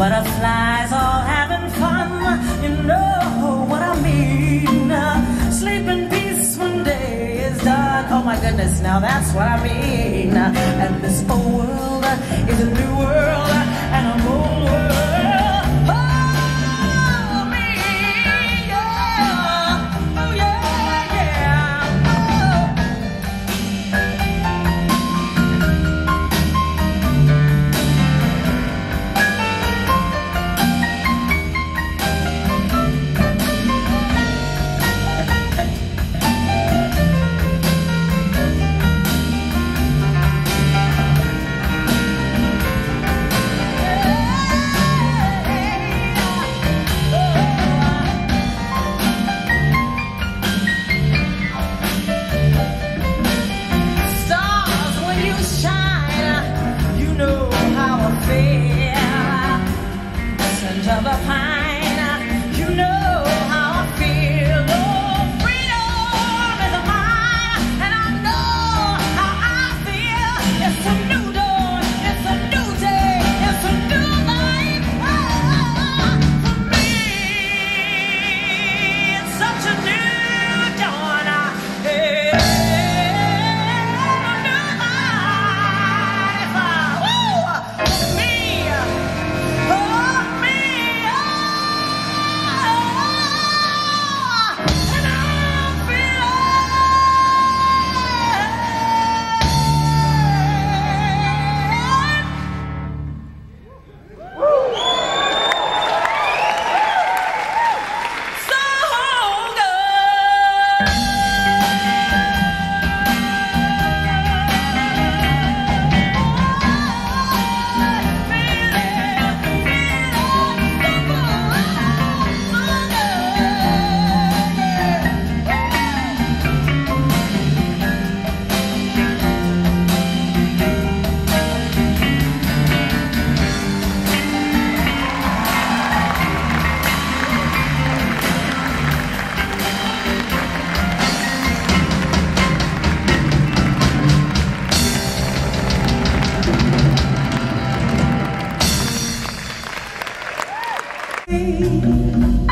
Butterflies all having fun, you know what I mean. Sleep in peace when day is done. Oh my goodness, now that's what I mean. And this old world of a pine, You.